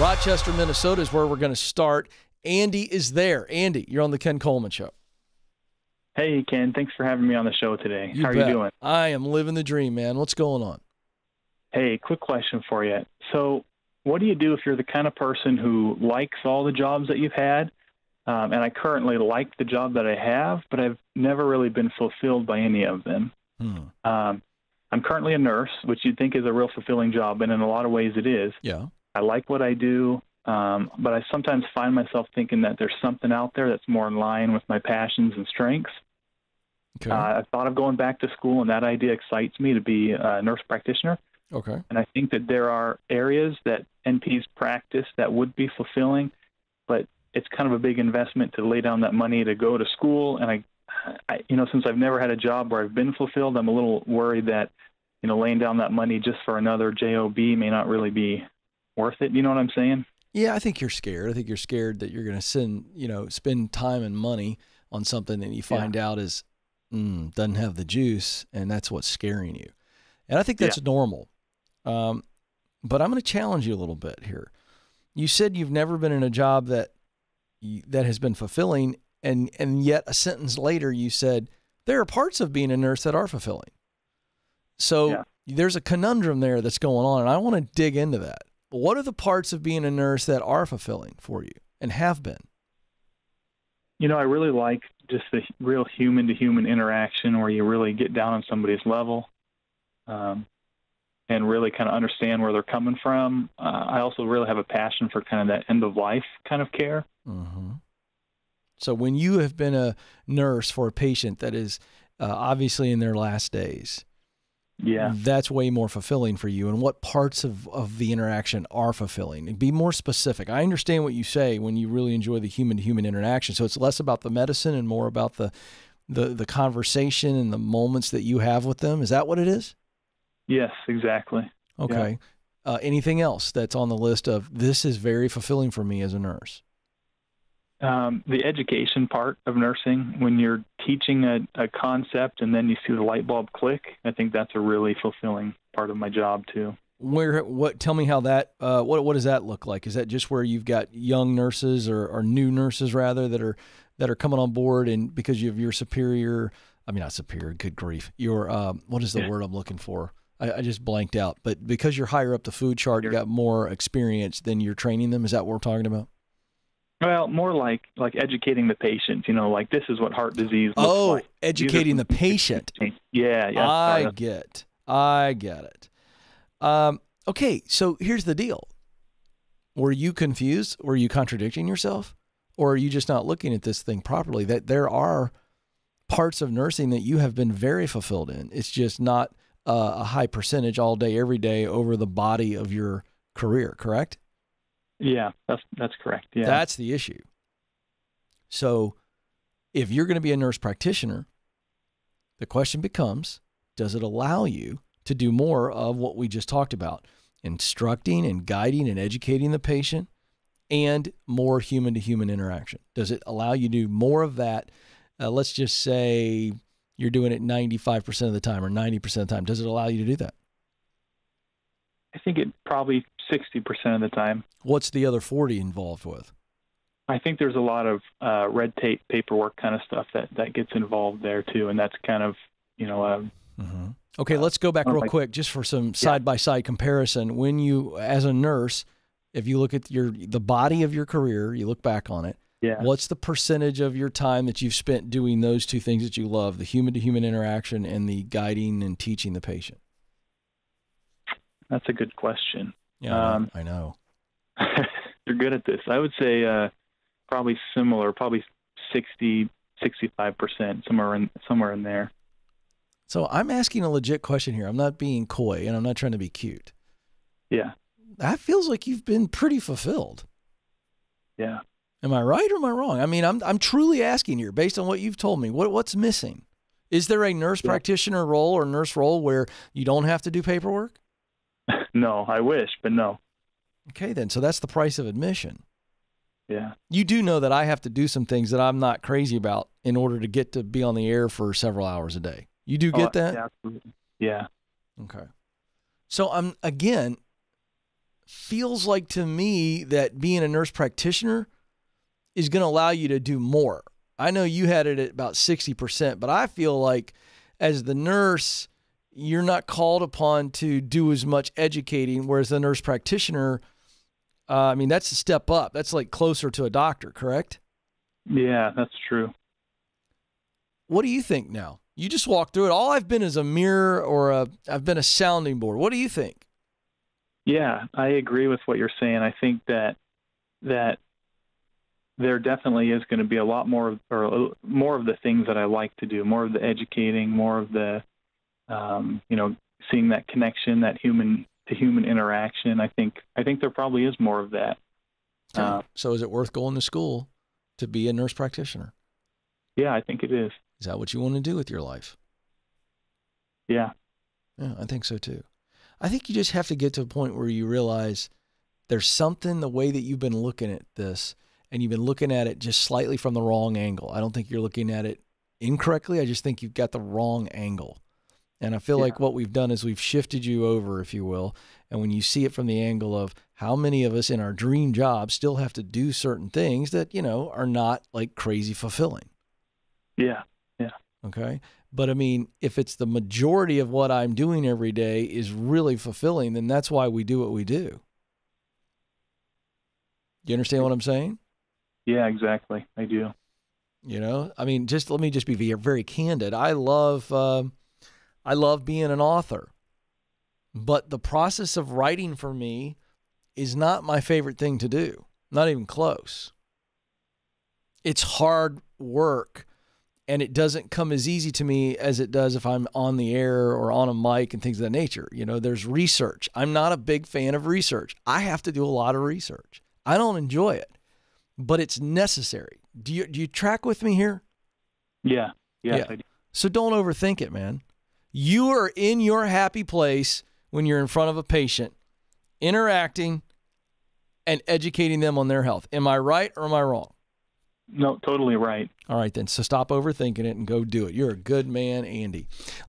Rochester, Minnesota is where we're going to start. Andy is there. Andy, you're on the Ken Coleman Show. Hey, Ken. Thanks for having me on the show today. You How are you doing? I am living the dream, man. What's going on? Hey, quick question for you. So, what do you do if you're the kind of person who likes all the jobs that you've had? Um, and I currently like the job that I have, but I've never really been fulfilled by any of them. Hmm. Um, I'm currently a nurse, which you'd think is a real fulfilling job, and in a lot of ways it is. Yeah. I like what I do, um, but I sometimes find myself thinking that there's something out there that's more in line with my passions and strengths. Okay. Uh, I've thought of going back to school, and that idea excites me to be a nurse practitioner. okay. And I think that there are areas that NPs practice that would be fulfilling, but it's kind of a big investment to lay down that money to go to school. And I, I, you know, since I've never had a job where I've been fulfilled, I'm a little worried that, you know, laying down that money just for another job may not really be worth it. You know what I'm saying? Yeah, I think you're scared. I think you're scared that you're going to send, you know, spend time and money on something that you find out is mm, doesn't have the juice, and that's what's scaring you. And I think that's normal. Um, but I'm going to challenge you a little bit here. You said you've never been in a job that that has been fulfilling, and and yet a sentence later you said there are parts of being a nurse that are fulfilling. So Yeah. there's a conundrum there that's going on, and I want to dig into that. What are the parts of being a nurse that are fulfilling for you and have been? You know, I really like just the real human to human interaction where you really get down on somebody's level um, and really kind of understand where they're coming from. Uh, I also really have a passion for kind of that end of life kind of care. Mm-hmm. So when you have been a nurse for a patient that is uh, obviously in their last days, Yeah. that's way more fulfilling for you. And what parts of, of the interaction are fulfilling? Be more specific. I understand what you say when you really enjoy the human to human interaction. So it's less about the medicine and more about the, the the conversation and the moments that you have with them. Is that what it is? Yes, exactly. Okay. Uh, anything else that's on the list of this is very fulfilling for me as a nurse? Um, the education part of nursing, when you're teaching a, a concept and then you see the light bulb click, I think that's a really fulfilling part of my job too. Where what? Tell me how that. Uh, what what does that look like? Is that just where you've got young nurses or, or new nurses rather that are that are coming on board and because you have your superior. I mean, not superior. Good grief. Your um, what is the Yeah. word I'm looking for? I, I just blanked out. But because you're higher up the food chart, you got more experience than you're training them. Is that what we're talking about? Well, more like like educating the patient. You know, like this is what heart disease looks Oh, like. educating the patient. Yeah, yeah. I sorry. get. I get it. Um, okay, so here's the deal. Were you confused? Were you contradicting yourself? Or are you just not looking at this thing properly? That there are parts of nursing that you have been very fulfilled in. It's just not uh, a high percentage all day, every day over the body of your career, correct? Yeah, that's that's correct. Yeah. That's the issue. So, if you're going to be a nurse practitioner, the question becomes does it allow you to do more of what we just talked about instructing and guiding and educating the patient and more human to human interaction? Does it allow you to do more of that? Uh, let's just say you're doing it 95% of the time or 90% of the time. Does it allow you to do that? I think it probably 60% of the time. What's the other 40 involved with? I think there's a lot of uh, red tape, paperwork kind of stuff that that gets involved there too, and that's kind of you know uh, Mm-hmm. Okay, let's go back real quick just for some side by side comparison. When you, as a nurse, if you look at your the body of your career, you look back on it. yeah. What's the percentage of your time that you've spent doing those two things that you love, the human to human interaction and the guiding and teaching the patient? That's a good question. Yeah, I know- Um, I know. You're good at this. I would say uh, probably similar, probably 60, 65 percent, somewhere in somewhere in there. So I'm asking a legit question here. I'm not being coy and I'm not trying to be cute. Yeah, That feels like you've been pretty fulfilled. yeah. Am I right or am I wrong? I mean, I'm I'm truly asking here, based on what you've told me. What what's missing? Is there a nurse Yeah. practitioner role or nurse role where you don't have to do paperwork? No, I wish, but no. Okay, then. So that's the price of admission. Yeah, You do know that I have to do some things that I'm not crazy about in order to get to be on the air for several hours a day. You do oh, get Oh, that? Yeah, absolutely. yeah. Okay. So I'm again, feels like to me that being a nurse practitioner is going to allow you to do more. I know you had it at about 60%, but I feel like as the nurse, you're not called upon to do as much educating, whereas the nurse practitioner, uh, I mean, that's a step up. That's like closer to a doctor, correct? Yeah, that's true. What do you think now? You just walk through it. All I've been is a mirror or a I've been a sounding board. What do you think? Yeah, I agree with what you're saying. I think that that there definitely is going to be a lot more or more of the things that I like to do, more of the educating, more of the um, you know seeing that connection, that human to human interaction. I think I think there probably is more of that. Uh, so is it worth going to school to be a nurse practitioner? Yeah, I think it is. Is that what you want to do with your life? Yeah. Yeah, I think so too. I think you just have to get to a point where you realize there's something the way that you've been looking at this and you've been looking at it just slightly from the wrong angle. I don't think you're looking at it incorrectly. I just think you've got the wrong angle. And I feel yeah. like what we've done is we've shifted you over, if you will. And when you see it from the angle of how many of us in our dream job still have to do certain things that, you know, are not like crazy fulfilling. Yeah. Yeah. Okay. But I mean, if it's the majority of what I'm doing every day is really fulfilling, then that's why we do what we do. You understand what I'm saying? Yeah, exactly. I do. You know, I mean, just let me just be very candid. I love, uh, I love being an author, but the process of writing for me is not my favorite thing to do. Not even close. It's hard work and it doesn't come as easy to me as it does if I'm on the air or on a mic and things of that nature. You know, there's research. I'm not a big fan of research. I have to do a lot of research. I don't enjoy it, but it's necessary. Do you do you track with me here? Yeah. Yes, yeah. So don't overthink it, man. You are in your happy place when you're in front of a patient, interacting and educating them on their health. Am I right or am I wrong? No, totally right. All right, then. So stop overthinking it and go do it. You're a good man, Andy.